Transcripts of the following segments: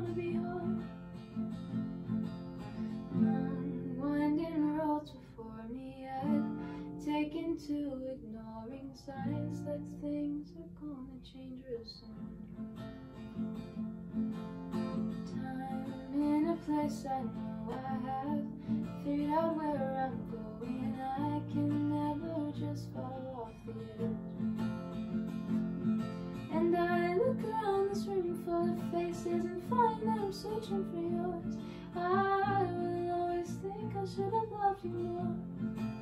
gonna be hard. Unwinding roads before me, I've taken to ignoring signs that things are gonna change real soon. Time in a place I know I have I'm searching for yours. I will always think I should have loved you more.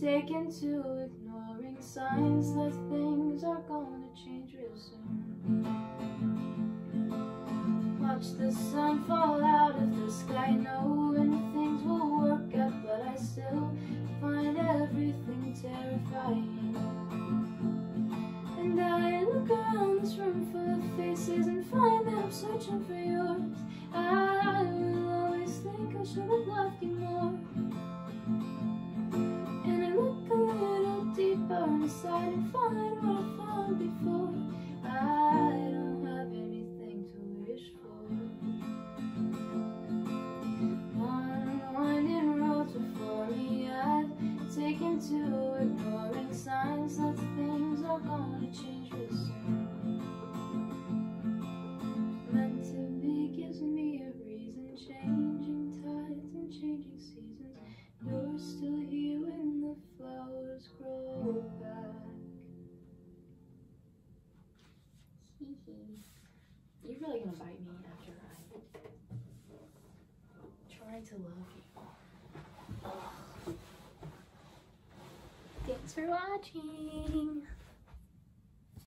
Taken to ignoring signs that things are gonna change real soon. Watch the sun fall out of the sky, knowing things will work out, but I still find everything terrifying. And I look around this room full of faces and find that I'm searching for yours. I will always think I should have loved you more. You're really gonna bite me after I try to love you. Thanks for watching.